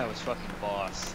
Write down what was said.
That was fucking boss.